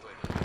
对对对。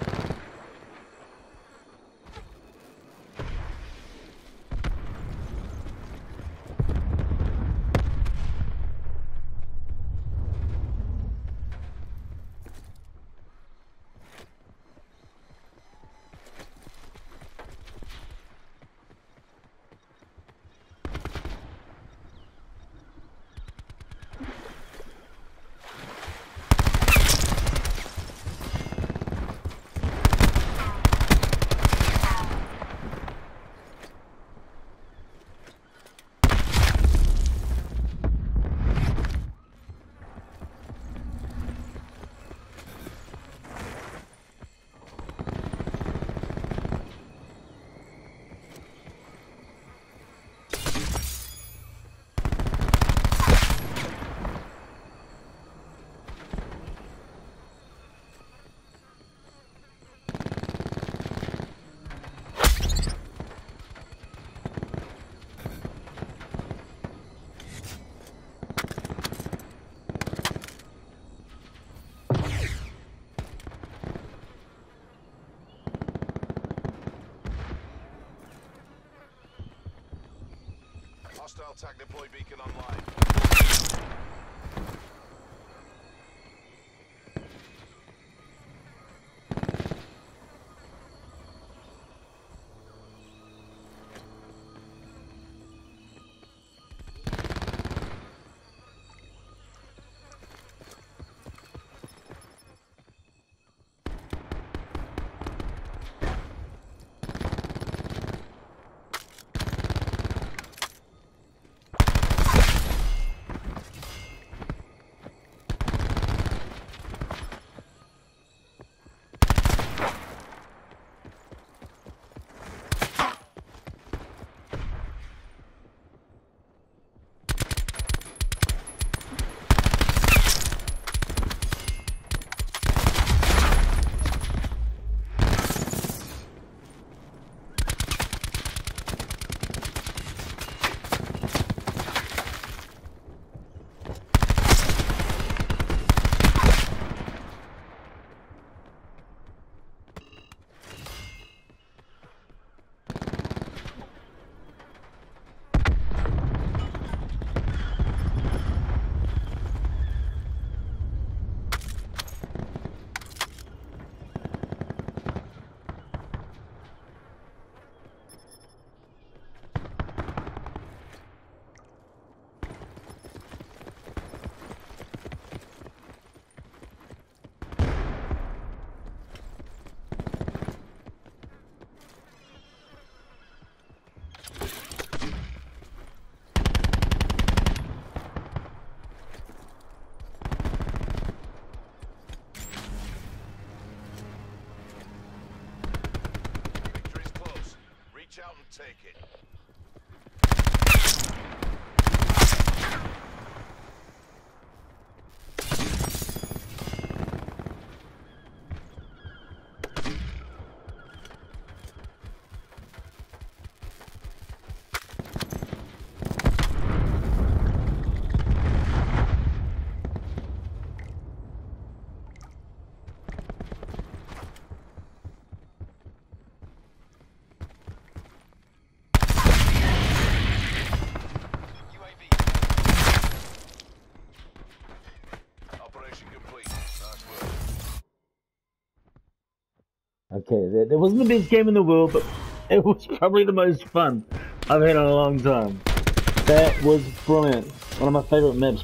TAC deploy beacon online. Reach out and take it. Okay, there, there wasn't the best game in the world, but it was probably the most fun I've had in a long time. That was brilliant. One of my favorite maps